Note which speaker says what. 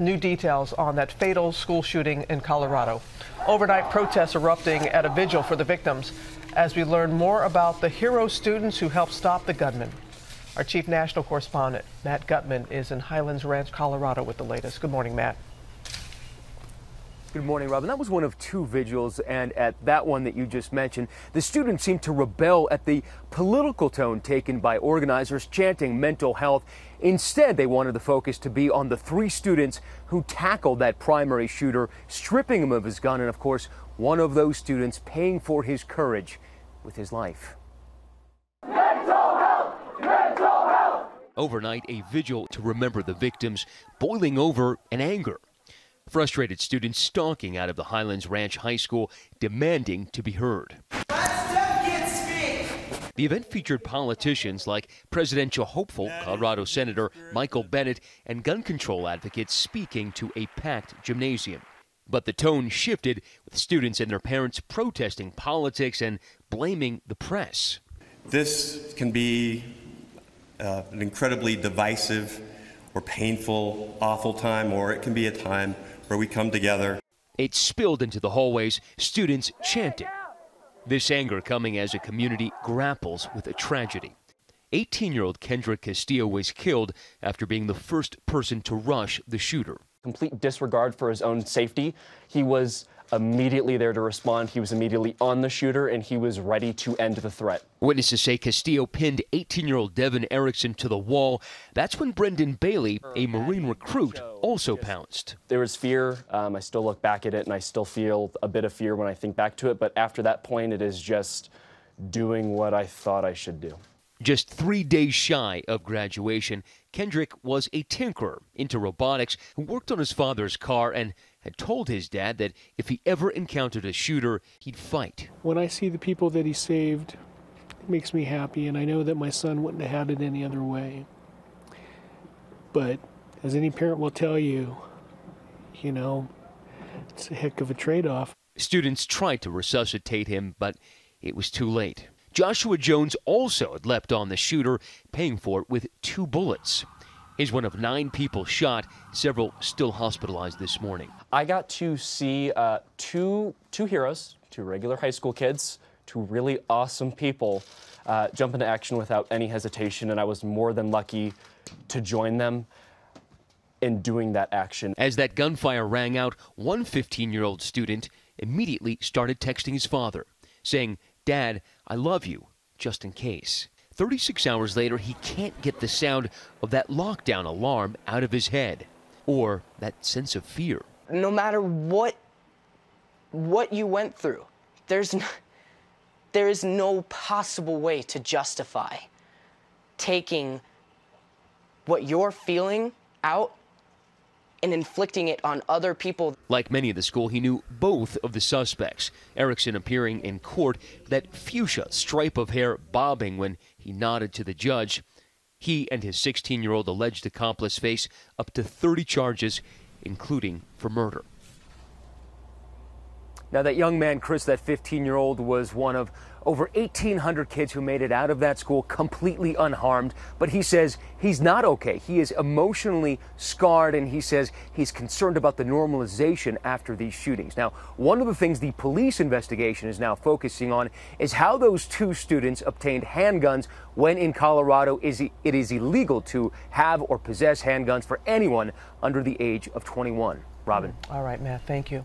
Speaker 1: New details on that fatal school shooting in Colorado. Overnight protests erupting at a vigil for the victims as we learn more about the hero students who helped stop the gunman. Our chief national correspondent, Matt Gutman, is in Highlands Ranch, Colorado with the latest. Good morning, Matt.
Speaker 2: Good morning, Robin. That was one of two vigils, and at that one that you just mentioned, the students seemed to rebel at the political tone taken by organizers chanting mental health. Instead, they wanted the focus to be on the three students who tackled that primary shooter, stripping him of his gun, and of course, one of those students paying for his courage with his life. Overnight, a vigil to remember the victims, boiling over in anger. Frustrated students stalking out of the Highlands Ranch High School, demanding to be heard. The event featured politicians like presidential hopeful Colorado Senator Michael Bennet and gun control advocates speaking to a packed gymnasium. But the tone shifted with students and their parents protesting politics and blaming the press.
Speaker 3: This can be uh, an incredibly divisive or painful, awful time, or it can be a time where we come together.
Speaker 2: It spilled into the hallways, students chanting. This anger coming as a community grapples with a tragedy. 18 year old Kendrick Castillo was killed after being the first person to rush the shooter.
Speaker 4: Complete disregard for his own safety. He was immediately there to respond. He was immediately on the shooter and he was ready to end the threat.
Speaker 2: Witnesses say Castillo pinned 18 year old Devon Erickson to the wall. That's when Brendan Bialy, a Marine recruit, also pounced.
Speaker 4: There was fear. Um, I still look back at it and I still feel a bit of fear when I think back to it. But after that point, it is just doing what I thought I should do.
Speaker 2: Just three days shy of graduation, Kendrick was a tinkerer into robotics who worked on his father's car and had told his dad that if he ever encountered a shooter, he'd fight.
Speaker 5: When I see the people that he saved, it makes me happy, and I know that my son wouldn't have had it any other way. But as any parent will tell you, you know, it's a heck of a trade off.
Speaker 2: Students tried to resuscitate him, but it was too late. Joshua Jones also had leapt on the shooter, paying for it with two bullets. He's one of nine people shot, several still hospitalized this morning.
Speaker 4: I got to see uh, two, two heroes, two regular high school kids, two really awesome people uh, jump into action without any hesitation, and I was more than lucky to join them in doing that action.
Speaker 2: As that gunfire rang out, one 15 year old student immediately started texting his father, saying, Dad, I love you, just in case. 36 hours later, he can't get the sound of that lockdown alarm out of his head or that sense of fear.
Speaker 6: No matter what what you went through, there's no, there is no possible way to justify taking what you're feeling out and inflicting it on other people.
Speaker 2: Like many of the school, he knew both of the suspects. Erickson appearing in court, that fuchsia stripe of hair bobbing when he nodded to the judge. He and his 16 year old alleged accomplice face up to 30 charges, including for murder. Now, that young man, Chris, that 15 year old, was one of over 1,800 kids who made it out of that school completely unharmed. But he says he's not okay. He is emotionally scarred, and he says he's concerned about the normalization after these shootings. Now, one of the things the police investigation is now focusing on is how those two students obtained handguns when in Colorado is it is illegal to have or possess handguns for anyone under the age of 21. Robin.
Speaker 1: All right, Matt, thank you.